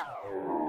Oh.